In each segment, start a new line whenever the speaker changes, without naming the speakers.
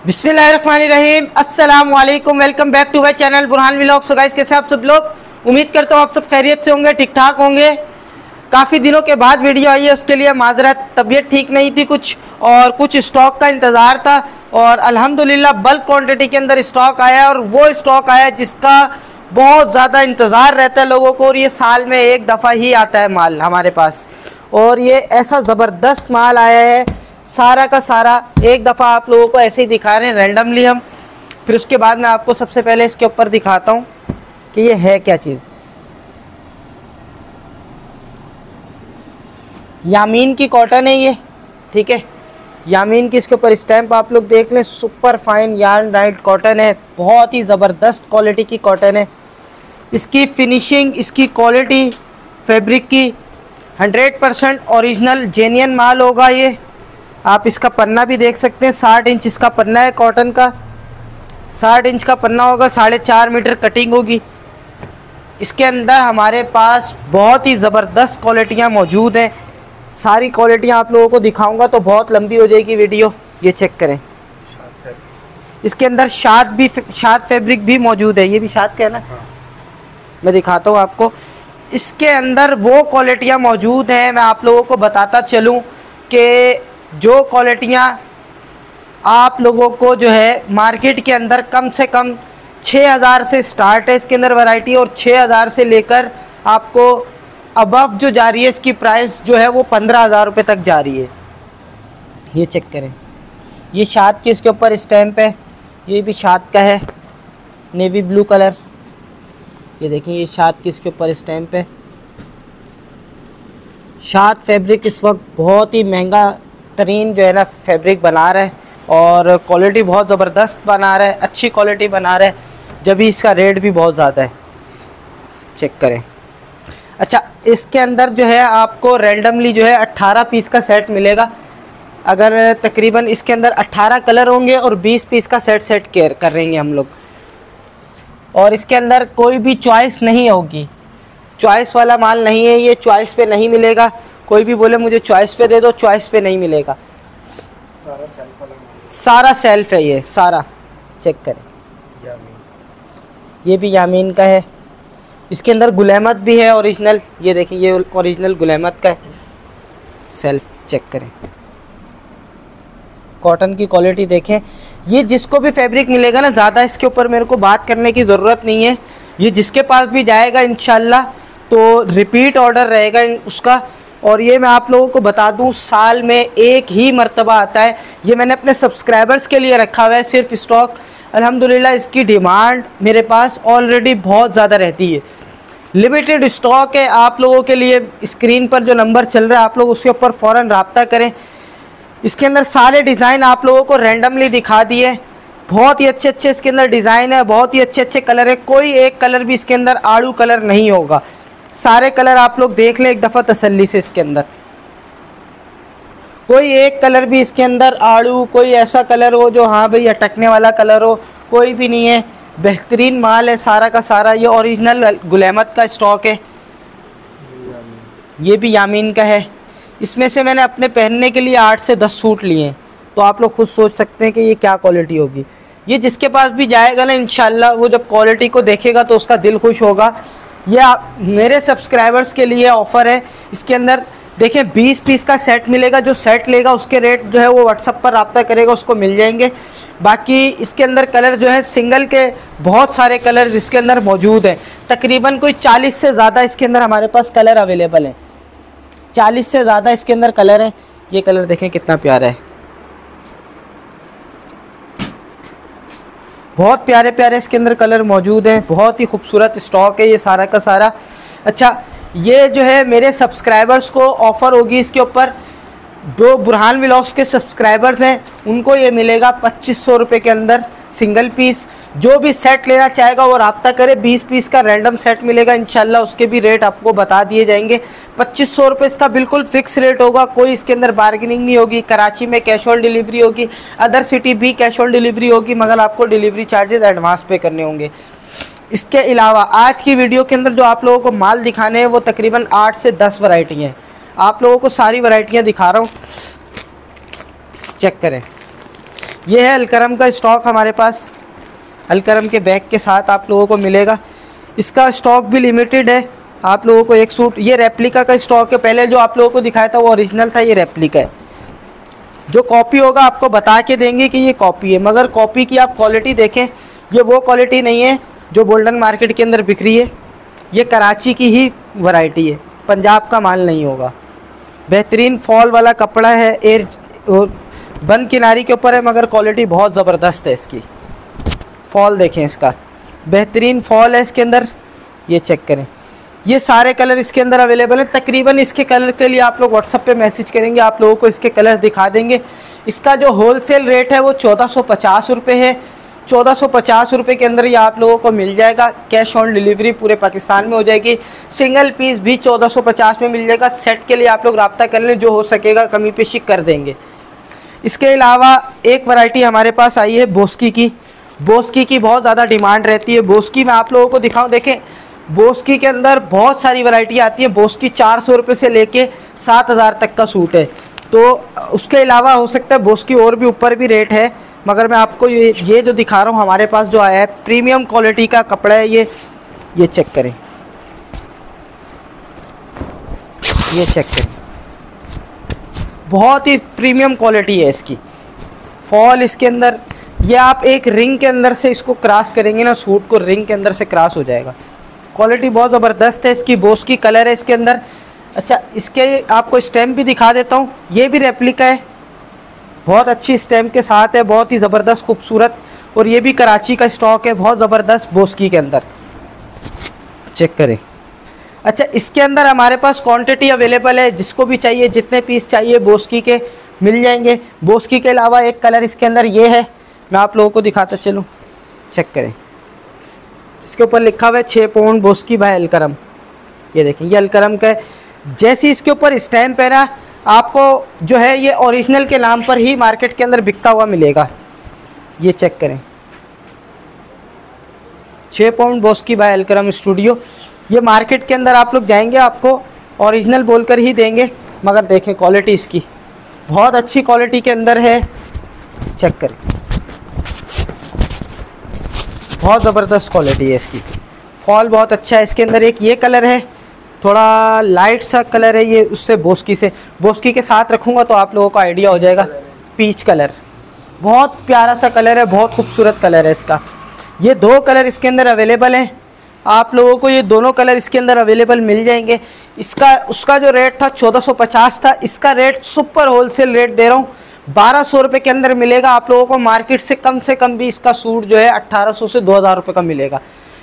बिस्मिल्लाहिर्रहमानिर्रहीम। अस्सलाम वालेकुम welcome back to my channel Burhan vlog so guys, कैसे आप सब लोग? उम्मीद करता हूँ आप सब खैरियत से होंगे ठीक ठाक होंगे। काफ़ी दिनों के बाद वीडियो आई है, उसके लिए माजरत, तबीयत ठीक नहीं थी कुछ और कुछ स्टॉक का इंतज़ार था और अल्हम्दुलिल्लाह बल्क क्वांटिटी के अंदर स्टॉक आया और वो स्टॉक आया जिसका बहुत ज़्यादा इंतज़ार रहता है लोगों को और ये साल में एक दफ़ा ही आता है माल हमारे पास। और ये ऐसा ज़बरदस्त माल आया है सारा का सारा एक दफ़ा आप लोगों को ऐसे ही दिखा रहे हैं रैंडमली हम। फिर उसके बाद मैं आपको सबसे पहले इसके ऊपर दिखाता हूँ कि ये है क्या चीज़। यामीन की कॉटन है ये, ठीक है? यामीन की इसके ऊपर स्टैंप आप लोग देख लें, super fine yarn right cotton है, बहुत ही ज़बरदस्त क्वालिटी की कॉटन है। इसकी फिनिशिंग इसकी क्वालिटी फैब्रिक की 100 परसेंट औरिजिनल जेन्यन माल होगा ये। आप इसका पन्ना भी देख सकते हैं 60 इंच इसका पन्ना है कॉटन का। 60 इंच का पन्ना होगा साढ़े चार मीटर कटिंग होगी। इसके अंदर हमारे पास बहुत ही ज़बरदस्त क्वालिटियाँ मौजूद हैं। सारी क्वालिटियाँ आप लोगों को दिखाऊँगा तो बहुत लंबी हो जाएगी वीडियो ये चेक करें। इसके अंदर शाद भी शाद फैब्रिक भी मौजूद है ये भी शाद का है ना? हाँ। मैं दिखाता हूँ आपको। इसके अंदर वो क्वालिटियाँ मौजूद हैं मैं आप लोगों को बताता चलूँ कि जो क्वालिटियाँ आप लोगों को जो है मार्केट के अंदर कम से कम 6000 से स्टार्ट है इसके अंदर वैरायटी और 6000 से लेकर आपको अबव जो जा रही है इसकी प्राइस जो है वो पंद्रह हज़ार रुपये तक जा रही है। ये चेक करें। ये शाद की इसके ऊपर स्टैम्प है। ये भी शाद का है। नेवी ब्लू कलर ये देखिए ये शाद की इसके ऊपर स्टैम्प है। शाद फैब्रिक इस वक्त बहुत ही महँगा तरीन जो है ना फैब्रिक बना रहा है और क्वालिटी बहुत ज़बरदस्त बना रहा है, अच्छी क्वालिटी बना रहा है, जब इसका रेट भी बहुत ज़्यादा है। चेक करें। अच्छा इसके अंदर जो है आपको रेंडमली जो है 18 पीस का सेट मिलेगा। अगर तकरीबन इसके अंदर 18 कलर होंगे और 20 पीस का सेट सेट केयर कर रहेंगे हम लोग। और इसके अंदर कोई भी चॉइस नहीं होगी। चॉइस वाला माल नहीं है, ये चॉइस पे नहीं मिलेगा। कोई भी बोले मुझे चॉइस पे दे दो चॉइस पे नहीं मिलेगा. सारा सेल्फ सारा सेल्फ है ये सारा। चेक करें। ये भी यामीन का है। इसके अंदर गुलेमत भी है ओरिजिनल ये देखें ये ओरिजिनल गुलेमत का है। सेल्फ चेक करें। कॉटन की क्वालिटी देखें। ये जिसको भी फैब्रिक मिलेगा ना ज़्यादा इसके ऊपर मेरे को बात करने की ज़रूरत नहीं है। ये जिसके पास भी जाएगा इन तो रिपीट ऑर्डर रहेगा उसका। और ये मैं आप लोगों को बता दूँ, साल में एक ही मरतबा आता है। ये मैंने अपने सब्सक्राइबर्स के लिए रखा हुआ है, सिर्फ़ स्टॉक अल्हम्दुलिल्लाह, इसकी डिमांड मेरे पास ऑलरेडी बहुत ज़्यादा रहती है। लिमिटेड स्टॉक है, आप लोगों के लिए स्क्रीन पर जो नंबर चल रहा है, आप लोग उसके ऊपर फ़ौर रबता करें। इसके अंदर सारे डिज़ाइन आप लोगों को रेंडमली दिखा दिए बहुत ही अच्छे अच्छे इसके अंदर डिज़ाइन है, बहुत ही अच्छे अच्छे कलर है। कोई एक कलर भी इसके अंदर आड़ू कलर नहीं होगा। सारे कलर आप लोग देख लें एक दफ़ा तसल्ली से इसके अंदर। कोई एक कलर भी इसके अंदर, आड़ू, कोई ऐसा कलर हो जो हाँ भाई अटकने वाला कलर हो, कोई भी नहीं है। बेहतरीन माल है सारा का सारा। ये ओरिजिनल गुलेमत का स्टॉक है। ये भी यामीन का है। इसमें से मैंने अपने पहनने के लिए आठ से दस सूट लिए हैं। तो आप लोग खुद सोच सकते हैं कि ये क्या क्वालिटी होगी। ये जिसके पास भी जाएगा ना इन वो जब क्वालिटी को देखेगा तो उसका दिल खुश होगा। ये मेरे सब्सक्राइबर्स के लिए ऑफ़र है। इसके अंदर देखें 20 पीस का सेट मिलेगा। जो सेट लेगा, उसके रेट जो है वो व्हाट्सअप पर रबता करेगा, उसको मिल जाएँगे। बाकी इसके अंदर कलर जो है सिंगल के बहुत सारे कलर इसके अंदर मौजूद हैं। तकरीबन कोई 40 से ज़्यादा इसके अंदर हमारे पास कलर अवेलेबल हैं। 40 से ज़्यादा इसके अंदर कलर हैं। ये कलर देखें कितना प्यारा है। बहुत प्यारे प्यारे इसके अंदर कलर मौजूद हैं, बहुत ही खूबसूरत स्टॉक है ये सारा का सारा। अच्छा ये जो है मेरे सब्सक्राइबर्स को ऑफ़र होगी इसके ऊपर। जो बुरहान व्लॉग्स के सब्सक्राइबर्स हैं, उनको ये मिलेगा पच्चीस सौ रुपये के अंदर सिंगल पीस जो भी सेट लेना चाहेगा वो रबता करे 20 पीस का रैंडम सेट मिलेगा, इंशाल्लाह उसके भी रेट आपको बता दिए जाएँगे। पच्चीस सौ रुपये इसका बिल्कुल फिक्स रेट होगा, कोई इसके अंदर बार्गेनिंग नहीं होगी, कराची में कैश ऑन डिलीवरी होगी अदर सिटी भी कैश ऑन डिलीवरी होगी, मगर आपको डिलीवरी चार्जेस एडवांस पे करने होंगे। इसके अलावा आज की वीडियो के अंदर जो आप लोगों को माल दिखाने हैं, वो तकरीबन आठ से दस वरायटी हैं। आप लोगों को सारी वरायटियाँ दिखा रहा हूँ। चेक करें। ये है अलकरम का स्टॉक हमारे पास। अलकरम के बैग के साथ आप लोगों को मिलेगा। इसका स्टॉक भी लिमिटेड है। आप लोगों को एक सूट ये रेप्लिका का स्टॉक है। पहले जो आप लोगों को दिखाया था, वो ओरिजिनल था, ये रेप्लिका है। जो कॉपी होगा, आपको बता के देंगे कि ये कॉपी है। मगर कॉपी की आप क्वालिटी देखें, ये वो क्वालिटी नहीं है जो गोल्डन मार्केट के अंदर बिक रही है। ये कराची की ही वैरायटी है। पंजाब का माल नहीं होगा। बेहतरीन फॉल वाला कपड़ा है, एयर बंद किनारी के ऊपर है, मगर क्वालिटी बहुत ज़बरदस्त है इसकी। फॉल देखें इसका। बेहतरीन फॉल है इसके अंदर, ये चेक करें। ये सारे कलर इसके अंदर अवेलेबल है। तकरीबन इसके कलर के लिए आप लोग व्हाट्सअप पे मैसेज करेंगे, आप लोगों को इसके कलर दिखा देंगे। इसका जो होलसेल रेट है, वो चौदह सौ पचास रुपये है। चौदह सौ पचास रुपये के अंदर ये आप लोगों को मिल जाएगा। कैश ऑन डिलीवरी पूरे पाकिस्तान में हो जाएगी। सिंगल पीस भी चौदह सौ पचास में मिल जाएगा। सेट के लिए आप लोग रबता कर लें, जो हो सकेगा, कमी पेशी कर देंगे। इसके अलावा एक वैरायटी हमारे पास आई है बोस्की की। बोस्की की बहुत ज़्यादा डिमांड रहती है। बोस्की में आप लोगों को दिखाऊँ, देखें बोस्की के अंदर बहुत सारी वैरायटी आती है। बोस्की चार सौ रुपये से लेके सात हज़ार तक का सूट है। तो उसके अलावा हो सकता है बोस्की और भी ऊपर भी रेट है। मगर मैं आपको ये ये जो दिखा रहा हूँ, हमारे पास जो आया है प्रीमियम क्वालिटी का कपड़ा है ये। ये चेक करें। ये चेक करें। बहुत ही प्रीमियम क्वालिटी है इसकी। फॉल इसके अंदर, ये आप एक रिंग के अंदर से इसको क्रॉस करेंगे ना सूट को रिंग के अंदर से क्रॉस हो जाएगा। क्वालिटी बहुत ज़बरदस्त है, इसकी बोस की कलर है इसके अंदर। अच्छा इसके, आपको स्टैम्प भी दिखा देता हूँ, ये भी रेप्लिका है। बहुत अच्छी स्टैम्प के साथ है, बहुत ही ज़बरदस्त, खूबसूरत और ये भी कराची का स्टॉक है, बहुत ज़बरदस्त बोस्की के अंदर। चेक करें। अच्छा इसके अंदर हमारे पास क्वांटिटी अवेलेबल है, जिसको भी चाहिए, जितने पीस चाहिए बोस्की के, मिल जाएँगे। बोस्की के अलावा एक कलर इसके अंदर ये है, मैं आप लोगों को दिखाता चलूँ। चेक करें। जिसके ऊपर लिखा हुआ है छः पाउंड बोस्की भाई अलकरम। ये देखें, ये अलकरम का है। जैसे इसके ऊपर स्टैम्प है ना आपको जो है ये ओरिजिनल के नाम पर ही मार्केट के अंदर बिकता हुआ मिलेगा। ये चेक करें। छः pound boski by Alkaram studio ये मार्केट के अंदर आप लोग जाएँगे, आपको ओरिजिनल बोलकर ही देंगे, मगर देखें क्वालिटी इसकी। बहुत अच्छी क्वालिटी के अंदर है। चेक करें। बहुत ज़बरदस्त क्वालिटी है इसकी। फॉल बहुत अच्छा है। इसके अंदर एक ये कलर है। थोड़ा लाइट सा कलर है ये, उससे बोस्की से। बोस्की के साथ रखूँगा तो आप लोगों को आइडिया हो जाएगा। पीच कलर बहुत प्यारा सा कलर है, बहुत खूबसूरत कलर है इसका। ये दो कलर इसके अंदर अवेलेबल हैं। आप लोगों को ये दोनों कलर इसके अंदर अवेलेबल मिल जाएँगे। इसका, उसका जो रेट था 1450 था। इसका रेट सुपर होलसेल रेट दे रहा हूँ। बारह सौ रुपये के अंदर मिलेगा। आप लोगों को मार्केट से कम से कम भी इसका सूट जो है अट्ठारह सौ से दो हज़ार रुपये का मिलेगा।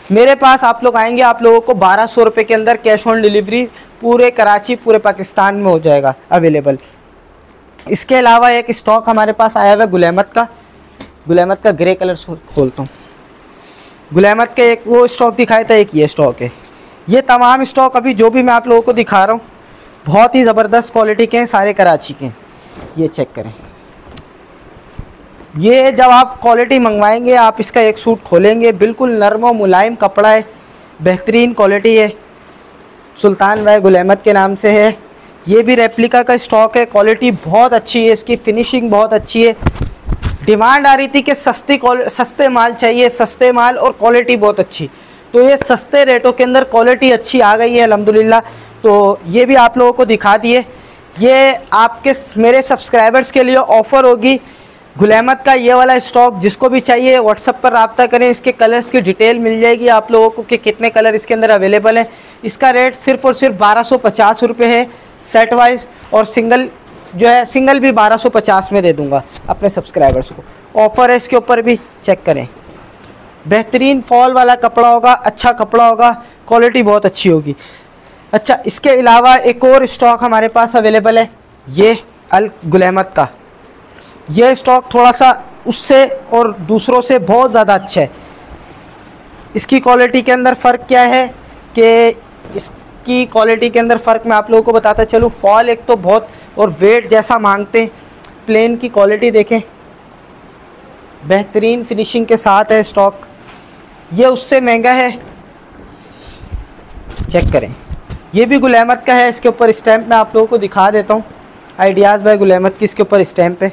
मेरे पास आप लोग आएँगे, आप लोगों को बारह सौ रुपये के अंदर कैश ऑन डिलीवरी पूरे कराची, पूरे पाकिस्तान में हो जाएगा अवेलेबल इसके अलावा एक स्टॉक हमारे पास आया हुआ है गुलहमत का। गुलहमत का ग्रे कलर खोलता हूँ। गुलहमत का एक वो स्टॉक दिखाया था, एक ये स्टॉक है। ये तमाम स्टॉक अभी जो भी मैं आप लोगों को दिखा रहा हूँ, बहुत ही ज़बरदस्त क्वालिटी के हैं, सारे कराची के ये चेक करें। ये जब आप क्वालिटी मंगवाएँगे, आप इसका एक सूट खोलेंगे, बिल्कुल नरम व मुलायम कपड़ा है, बेहतरीन क्वालिटी है। सुल्तान भाई गुलहमद के नाम से है। ये भी रेप्लिका का स्टॉक है क्वालिटी बहुत अच्छी है, इसकी फिनिशिंग बहुत अच्छी है। डिमांड आ रही थी कि सस्ती सस्ते माल चाहिए, सस्ते माल और क्वालिटी बहुत अच्छी। तो ये सस्ते रेटों के अंदर क्वालिटी अच्छी आ गई है अलहमदिल्ला तो ये भी आप लोगों को दिखा दिए। ये आपके, मेरे सब्सक्राइबर्स के लिए ऑफ़र होगी। गुल का ये वाला स्टॉक जिसको भी चाहिए व्हाट्सअप पर रबता करें, इसके कलर्स की डिटेल मिल जाएगी आप लोगों को कि कितने कलर इसके अंदर अवेलेबल है। इसका रेट सिर्फ़ और सिर्फ़ बारह सौ पचास रुपये है सेट वाइज और सिंगल जो है सिंगल भी बारह सौ पचास में दे दूँगा अपने सब्सक्राइबर्स को। ऑफ़र है इसके ऊपर भी चेक करें। बेहतरीन फॉल वाला कपड़ा होगा अच्छा कपड़ा होगा क्वालिटी बहुत अच्छी होगी। अच्छा इसके अलावा एक और स्टॉक हमारे पास अवेलेबल है, ये अल गुलहमद का। यह स्टॉक थोड़ा सा उससे और दूसरों से बहुत ज़्यादा अच्छा है। इसकी क्वालिटी के अंदर फ़र्क क्या है कि इसकी क्वालिटी के अंदर फ़र्क मैं आप लोगों को बताता चलूँ। फॉल एक तो बहुत और वेट जैसा मांगते हैं। प्लेन की क्वालिटी देखें। बेहतरीन फिनिशिंग के साथ है स्टॉक ये उससे महँगा है। चेक करें। ये भी गुल अहमद का है। इसके ऊपर स्टैंप मैं आप लोगों को दिखा देता हूँ। आइडियाज़ बाय गुल अहमद की इसके ऊपर स्टैंप है।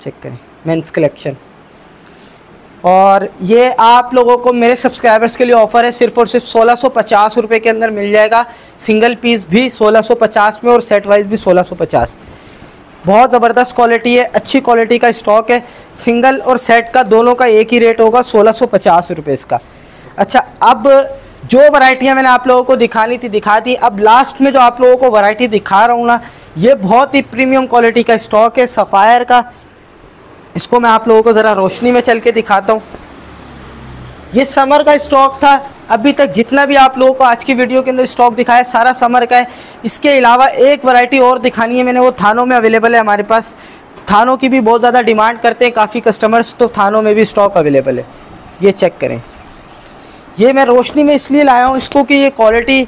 चेक करें मेंस कलेक्शन और ये आप लोगों को मेरे सब्सक्राइबर्स के लिए ऑफ़र है, सिर्फ़ और सिर्फ़ सोलह सौ पचास रुपये के अंदर मिल जाएगा। सिंगल पीस भी सोलह सौ पचास में और सेट वाइज भी सोलह सौ पचास। बहुत ज़बरदस्त क्वालिटी है, अच्छी क्वालिटी का स्टॉक है। सिंगल और सेट का दोनों का एक ही रेट होगा, सोलह सौ पचास रुपये इसका। अच्छा अब जो वैरायटियाँ मैंने आप लोगों को दिखानी थी दिखा दी अब लास्ट में जो आप लोगों को वैरायटी दिखा रहा हूँ ना, ये बहुत ही प्रीमियम क्वालिटी का स्टॉक है सफ़ायर का। इसको मैं आप लोगों को ज़रा रोशनी में चल के दिखाता हूँ। ये समर का स्टॉक था। अभी तक जितना भी आप लोगों को आज की वीडियो के अंदर स्टॉक दिखाया, सारा समर का है। इसके अलावा एक वैरायटी और दिखानी है मैंने, वो थानों में अवेलेबल है हमारे पास। थानों की भी बहुत ज़्यादा डिमांड करते हैं काफ़ी कस्टमर्स तो थानों में भी स्टॉक अवेलेबल है। ये चेक करें। ये मैं रोशनी में इसलिए लाया हूँ इसको कि ये क्वालिटी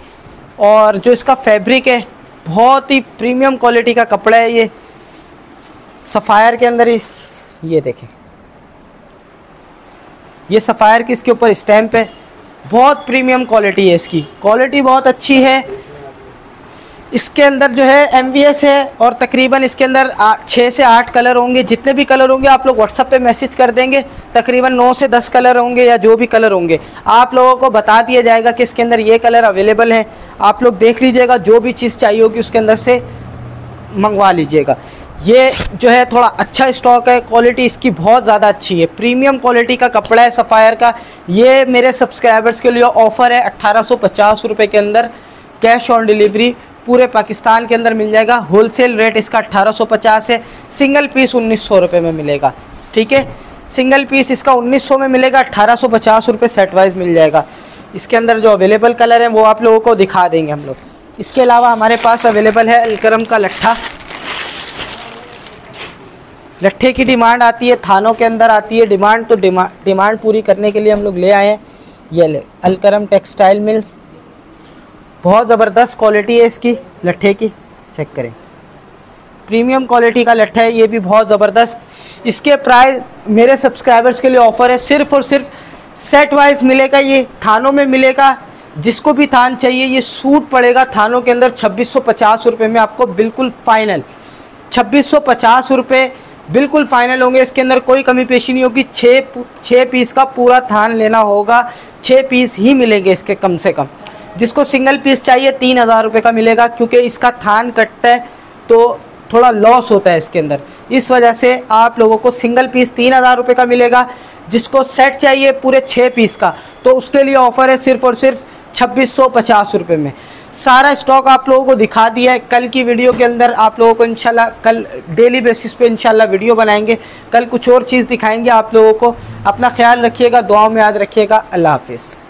और जो इसका फैब्रिक है, बहुत ही प्रीमियम क्वालिटी का कपड़ा है ये। सफ़ायर के अंदर इस ये देखें। ये सफ़ायर की इसके ऊपर स्टैम्प है। बहुत प्रीमियम क्वालिटी है इसकी। क्वालिटी बहुत अच्छी है। इसके अंदर जो है एमवीएस है और तकरीबन इसके अंदर छः से आठ कलर होंगे। जितने भी कलर होंगे, आप लोग व्हाट्सअप पे मैसेज कर देंगे। तकरीबन नौ से दस कलर होंगे या जो भी कलर होंगे। आप लोगों को बता दिया जाएगा कि इसके अंदर ये कलर अवेलेबल है। आप लोग देख लीजिएगा, जो भी चीज़ चाहिए होगी उसके अंदर से मंगवा लीजिएगा। ये जो है थोड़ा अच्छा स्टॉक है, क्वालिटी इसकी बहुत ज़्यादा अच्छी है। प्रीमियम क्वालिटी का कपड़ा है सफ़ायर का। ये मेरे सब्सक्राइबर्स के लिए ऑफ़र है अट्ठारह सौ के अंदर। कैश ऑन डिलीवरी पूरे पाकिस्तान के अंदर मिल जाएगा। होलसेल रेट इसका 1850 है। सिंगल पीस उन्नीस सौ में मिलेगा। ठीक है? सिंगल पीस इसका 1900 में मिलेगा अट्ठारह सौ सेट वाइज मिल जाएगा। इसके अंदर जो अवेलेबल कलर हैं, वो आप लोगों को दिखा देंगे हम लोग। इसके अलावा हमारे पास अवेलेबल है अलकरम का लट्ठा। लट्ठे की डिमांड आती है, थानों के अंदर आती है, डिमांड तो डिमांड डिमांड पूरी करने के लिए हम लोग ले आए हैं। ये ले, अलकरम टेक्सटाइल मिल। बहुत ज़बरदस्त क्वालिटी है इसकी, लट्ठे की। चेक करें। प्रीमियम क्वालिटी का लट्ठा है, ये भी बहुत ज़बरदस्त। इसके प्राइस, मेरे सब्सक्राइबर्स के लिए ऑफ़र है, सिर्फ़ और सिर्फ़ सेट वाइज मिलेगा ये, थानों में मिलेगा। जिसको भी थान चाहिए, ये सूट पड़ेगा थानों के अंदर। छब्बीस सौ में आपको बिल्कुल फाइनल छब्बीस सौ बिल्कुल फाइनल होंगे। इसके अंदर कोई कमी पेशी नहीं होगी। छः छः पीस का पूरा थान लेना होगा। छः पीस ही मिलेंगे इसके कम से कम। जिसको सिंगल पीस चाहिए, तीन हज़ार रुपये का मिलेगा, क्योंकि इसका थान कटता है तो थोड़ा लॉस होता है इसके अंदर। इस वजह से आप लोगों को सिंगल पीस तीन हज़ार रुपये का मिलेगा। जिसको सेट चाहिए पूरे छः पीस का तो उसके लिए ऑफ़र है सिर्फ़ और सिर्फ़ छब्बीस सौ पचास रुपये में। सारा स्टॉक आप लोगों को दिखा दिया है। कल की वीडियो के अंदर आप लोगों को इंशाल्लाह, कल डेली बेसिस पे इंशाल्लाह वीडियो बनाएँगे। कल कुछ और चीज़ दिखाएँगे आप लोगों को। अपना ख्याल रखिएगा, दुआओं में याद रखिएगा। अल्लाह हाफिज़।